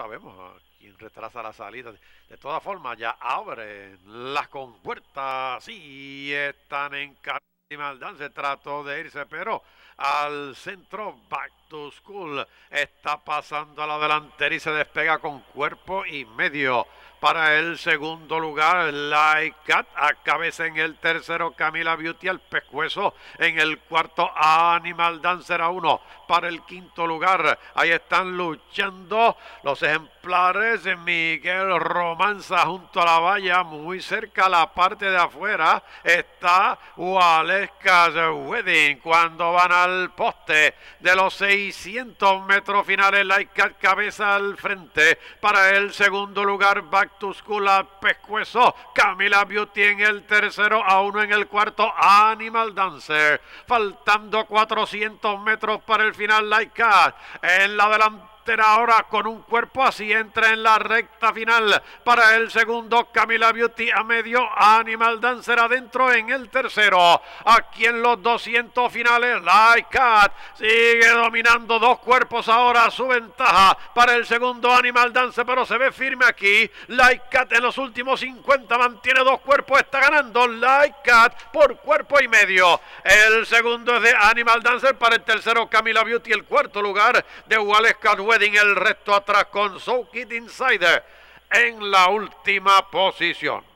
sabemos a quién retrasa la salida. De todas formas, ya abren las compuertas y están en Maldán. Se trató de irse, pero al centro, back to school. Está pasando a la delantera y se despega con cuerpo y medio para el segundo lugar, Like Cat. A cabeza en el tercero, Camila Beauty. Al pescuezo en el cuarto, Animal Dancer a uno. Para el quinto lugar. Ahí están luchando los ejemplares Miguel Romanza junto a la valla, muy cerca a la parte de afuera está Waleska's Wedding. Cuando van al poste de los 600 metros finales, Like Cat cabeza al frente. Para el segundo lugar, Tuscula Pescuezo, Camila Beauty en el tercero, a uno en el cuarto, Animal Dancer. Faltando 400 metros para el final, Like en la delantera ahora con un cuerpo así entra en la recta final. Para el segundo Camila Beauty a medio Animal Dancer adentro en el tercero. Aquí en los 200 finales Cat sigue dominando dos cuerpos ahora su ventaja para el segundo Animal Dancer pero se ve firme aquí. Cat en los últimos 50 mantiene dos cuerpos está ganando Like Cat por cuerpo y medio. El segundo es de Animal Dancer para el tercero Camila Beauty el cuarto lugar de Wallace Cat Wedding, el resto atrás con Soul Kid Insider en la última posición.